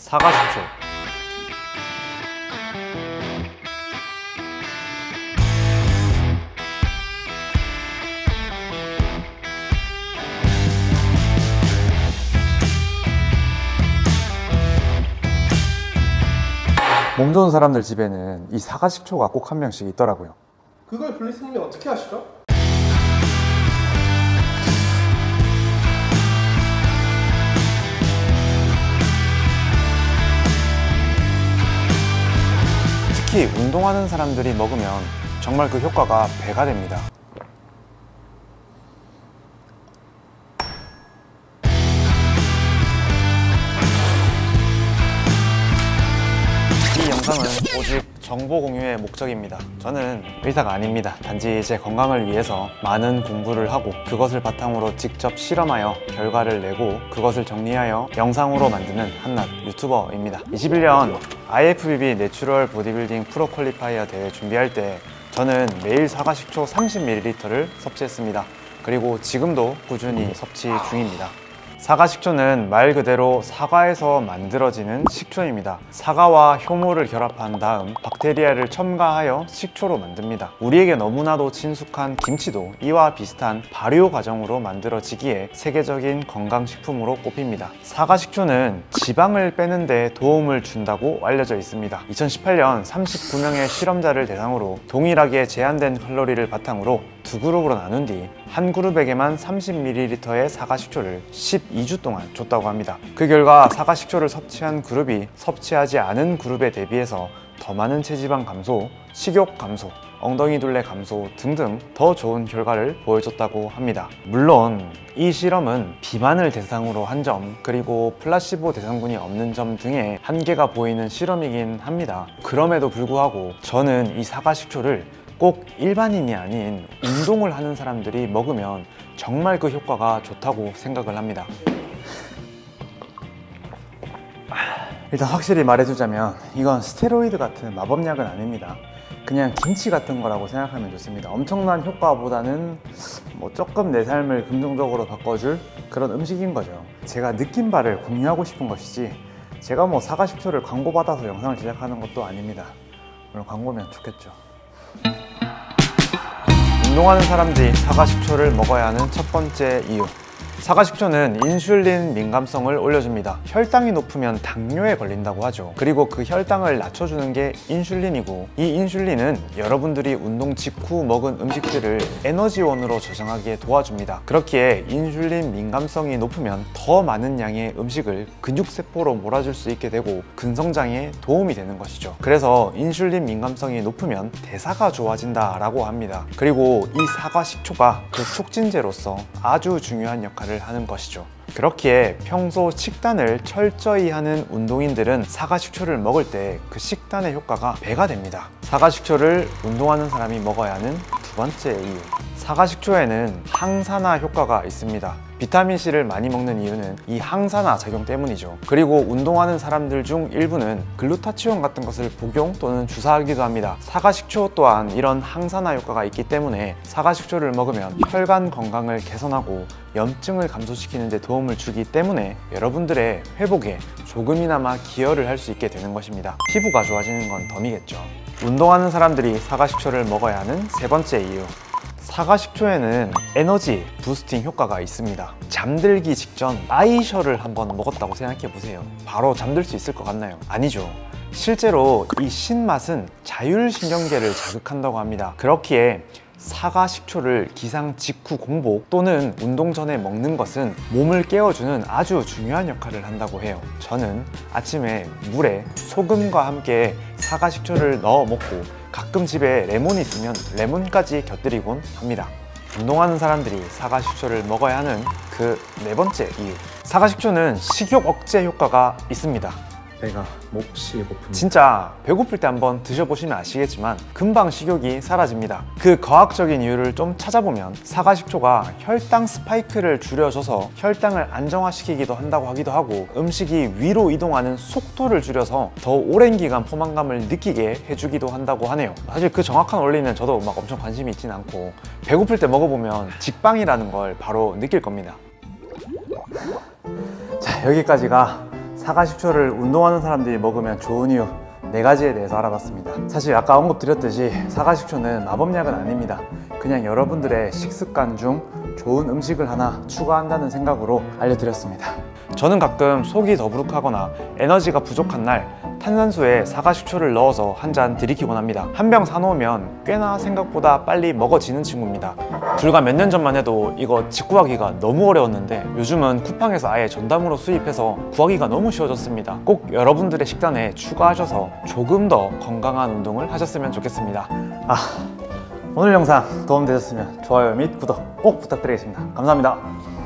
사과 식초 몸 좋은 사람들 집에는 이 사과 식초가 꼭 한 명씩 있더라고요 그걸 블리스님이 어떻게 하시죠? 특히 운동하는 사람들이 먹으면 정말 그 효과가 배가 됩니다. 이 영상은 오직 정보 공유의 목적입니다. 저는 의사가 아닙니다. 단지 제 건강을 위해서 많은 공부를 하고 그것을 바탕으로 직접 실험하여 결과를 내고 그것을 정리하여 영상으로 만드는 한낱 유튜버입니다. 21년 IFBB natural 보디빌딩 프로 qualifier 대회 준비할 때 저는 매일 사과 식초 30ml를 섭취했습니다. 그리고 지금도 꾸준히 섭취 중입니다. 사과 식초는 말 그대로 사과에서 만들어지는 식초입니다. 사과와 효모를 결합한 다음 박테리아를 첨가하여 식초로 만듭니다. 우리에게 너무나도 친숙한 김치도 이와 비슷한 발효 과정으로 만들어지기에 세계적인 건강식품으로 꼽힙니다. 사과 식초는 지방을 빼는 데 도움을 준다고 알려져 있습니다. 2018년 39명의 실험자를 대상으로 동일하게 제한된 칼로리를 바탕으로 두 그룹으로 나눈 뒤 한 그룹에게만 30ml의 사과 식초를 12주 동안 줬다고 합니다. 그 결과 사과 식초를 섭취한 그룹이 섭취하지 않은 그룹에 대비해서 더 많은 체지방 감소, 식욕 감소, 엉덩이 둘레 감소 등등 더 좋은 결과를 보여줬다고 합니다. 물론 이 실험은 비만을 대상으로 한 점 그리고 플라시보 대상군이 없는 점 등의 한계가 보이는 실험이긴 합니다. 그럼에도 불구하고 저는 이 사과 식초를 꼭 일반인이 아닌 운동을 하는 사람들이 먹으면 정말 그 효과가 좋다고 생각을 합니다. 일단 확실히 말해주자면 이건 스테로이드 같은 마법약은 아닙니다. 그냥 김치 같은 거라고 생각하면 좋습니다. 엄청난 효과보다는 뭐 조금 내 삶을 긍정적으로 바꿔줄 그런 음식인 거죠. 제가 느낀 바를 공유하고 싶은 것이지 제가 뭐 사과 식초를 광고받아서 영상을 제작하는 것도 아닙니다. 물론 광고면 좋겠죠. 운동하는 사람들이 사과 식초를 먹어야 하는 첫 번째 이유 사과 식초는 인슐린 민감성을 올려줍니다. 혈당이 높으면 당뇨에 걸린다고 하죠. 그리고 그 혈당을 낮춰주는 게 인슐린이고 이 인슐린은 여러분들이 운동 직후 먹은 음식들을 에너지원으로 저장하기에 도와줍니다. 그렇기에 인슐린 민감성이 높으면 더 많은 양의 음식을 근육세포로 몰아줄 수 있게 되고 근성장에 도움이 되는 것이죠. 그래서 인슐린 민감성이 높으면 대사가 좋아진다 라고 합니다. 그리고 이 사과 식초가 그 촉진제로서 아주 중요한 역할을 하는 것이죠. 그렇기에 평소 식단을 철저히 하는 운동인들은 사과 식초를 먹을 때 그 식단의 효과가 배가 됩니다. 사과 식초를 운동하는 사람이 먹어야 하는 두 번째 이유. 사과 식초에는 항산화 효과가 있습니다. 비타민C를 많이 먹는 이유는 이 항산화 작용 때문이죠. 그리고 운동하는 사람들 중 일부는 글루타치온 같은 것을 복용 또는 주사하기도 합니다. 사과 식초 또한 이런 항산화 효과가 있기 때문에 사과 식초를 먹으면 혈관 건강을 개선하고 염증을 감소시키는 데 도움을 주기 때문에 여러분들의 회복에 조금이나마 기여를 할 수 있게 되는 것입니다. 피부가 좋아지는 건 덤이겠죠. 운동하는 사람들이 사과 식초를 먹어야 하는 세 번째 이유. 사과 식초에는 에너지 부스팅 효과가 있습니다. 잠들기 직전 아이셔를 한번 먹었다고 생각해 보세요. 바로 잠들 수 있을 것 같나요? 아니죠. 실제로 이 신맛은 자율신경계를 자극한다고 합니다. 그렇기에 사과 식초를 기상 직후 공복 또는 운동 전에 먹는 것은 몸을 깨워주는 아주 중요한 역할을 한다고 해요. 저는 아침에 물에 소금과 함께 사과 식초를 넣어 먹고 가끔 집에 레몬이 있으면 레몬까지 곁들이곤 합니다. 운동하는 사람들이 사과 식초를 먹어야 하는 그 네 번째 이유. 사과 식초는 식욕 억제 효과가 있습니다. 배가 몹시 고픕니다. 진짜 배고플 때 한번 드셔보시면 아시겠지만 금방 식욕이 사라집니다. 그 과학적인 이유를 좀 찾아보면 사과 식초가 혈당 스파이크를 줄여줘서 혈당을 안정화시키기도 한다고 하기도 하고 음식이 위로 이동하는 속도를 줄여서 더 오랜 기간 포만감을 느끼게 해주기도 한다고 하네요. 사실 그 정확한 원리는 저도 막 엄청 관심이 있진 않고 배고플 때 먹어보면 직방이라는 걸 바로 느낄 겁니다. 자 여기까지가 사과식초를 운동하는 사람들이 먹으면 좋은 이유 네 가지에 대해서 알아봤습니다. 사실 아까 언급드렸듯이 사과식초는 마법약은 아닙니다. 그냥 여러분들의 식습관 중 좋은 음식을 하나 추가한다는 생각으로 알려드렸습니다. 저는 가끔 속이 더부룩하거나 에너지가 부족한 날 탄산수에 사과식초를 넣어서 한 잔 들이키곤 합니다. 한 병 사놓으면 꽤나 생각보다 빨리 먹어지는 친구입니다. 불과 몇 년 전만 해도 이거 직구하기가 너무 어려웠는데 요즘은 쿠팡에서 아예 전담으로 수입해서 구하기가 너무 쉬워졌습니다. 꼭 여러분들의 식단에 추가하셔서 조금 더 건강한 운동을 하셨으면 좋겠습니다. 아, 오늘 영상 도움되셨으면 좋아요 및 구독 꼭 부탁드리겠습니다. 감사합니다.